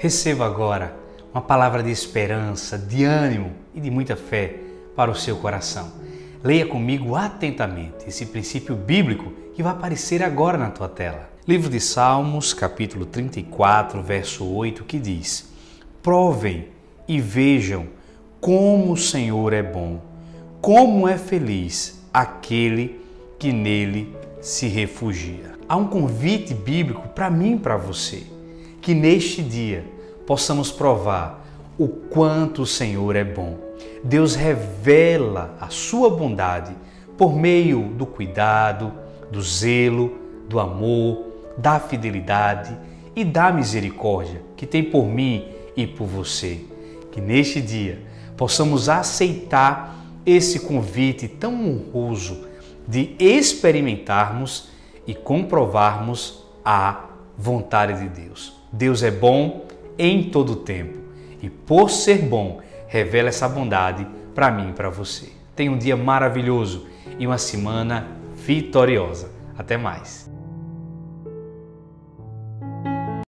Receba agora uma palavra de esperança, de ânimo e de muita fé para o seu coração. Leia comigo atentamente esse princípio bíblico que vai aparecer agora na tua tela. Livro de Salmos, capítulo 34, verso 8, que diz: Provem e vejam como o Senhor é bom, como é feliz aquele que nele se refugia. Há um convite bíblico para mim e para você que neste dia possamos provar o quanto o Senhor é bom. Deus revela a sua bondade por meio do cuidado, do zelo, do amor, da fidelidade e da misericórdia que tem por mim e por você. Que neste dia possamos aceitar esse convite tão honroso de experimentarmos e comprovarmos a vontade de Deus. Deus é bom em todo o tempo e, por ser bom, revela essa bondade para mim e para você. Tenha um dia maravilhoso e uma semana vitoriosa. Até mais.